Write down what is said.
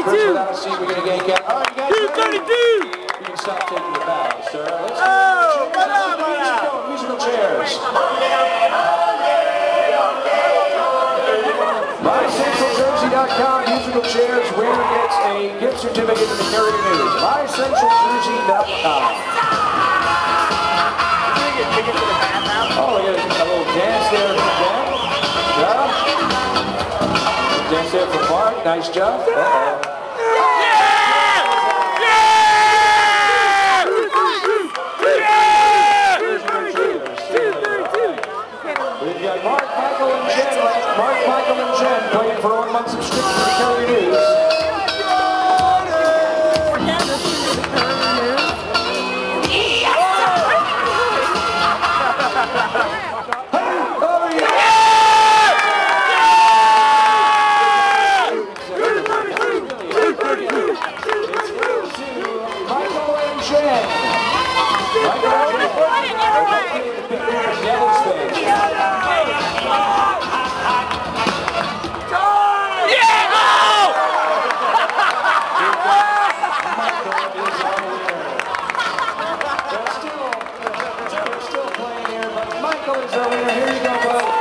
First without we're going to get All right, you guys 232! You can stop taking your bows, sir. Let's oh, go. Musical chairs. Musical chairs. Winner gets a gift certificate to the Courier News. Oh, got little dance there. Good job. Dance there for Mark. Nice job. Uh -oh. We've got Mark, Michael, and Jen. Mark, Michael, and Jen playing for one month subscription to Kelly News. Michael is our winner. Here you go, bud.